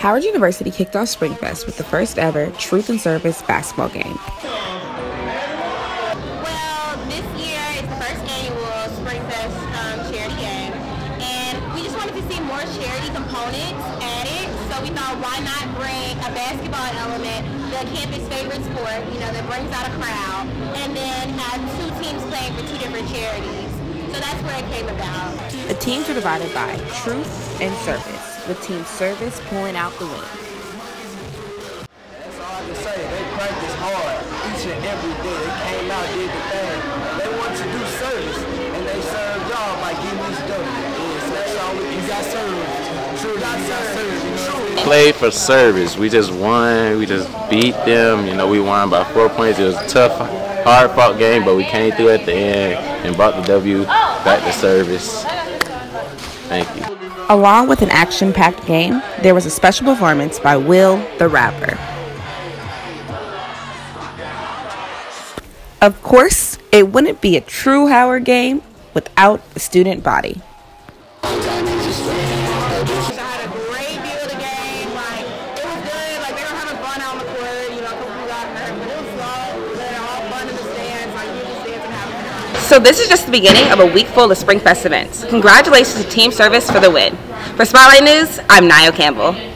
Howard University kicked off Springfest with the first ever Truth and Service basketball game. Well, this year is the first annual Springfest um, charity game, and we just wanted to see more charity components added. So we thought, why not bring a basketball element, the campus favorite sport, you know, that brings out a crowd, and then have two teams playing for two different charities. So that's where it came about. The teams are divided by Truth and Service with Team Service pulling out the win. That's all I can say. They practice hard each and every day. They came out, did the thing. They want to do service, and they serve y'all by getting this done. Yes, that's all we You got served. True, got served. True. Played for service. We just won. We just beat them. You know, we won by four points. It was a tough, hard fought game, but we came through at the end and brought the W back to service. Thank you. Along with an action packed game, there was a special performance by Will the Rapper. Of course, it wouldn't be a true Howard game without the student body. So this is just the beginning of a week full of Springfest events. Congratulations to Team Service for the win. For Spotlight News, I'm Nayo Campbell.